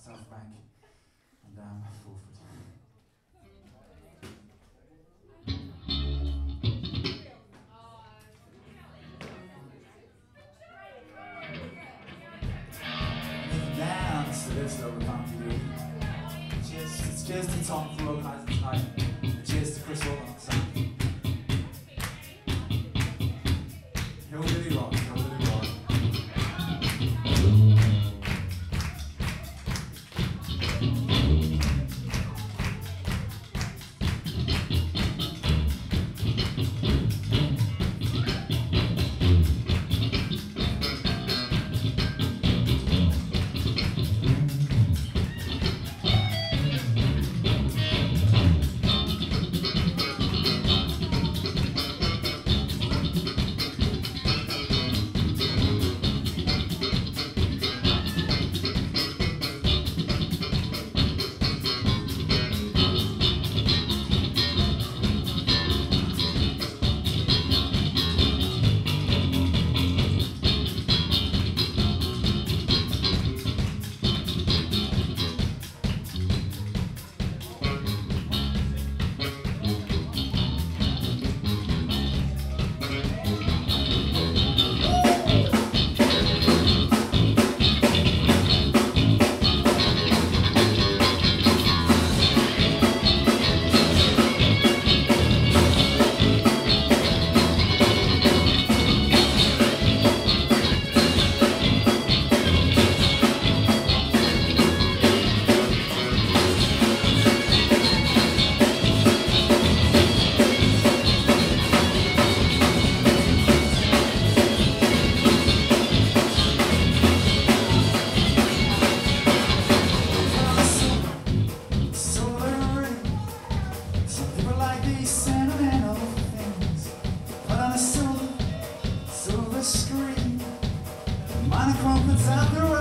South Bank, and we can't do. Cheers, cheers to Tom for organising tonight. of cheers Money from the south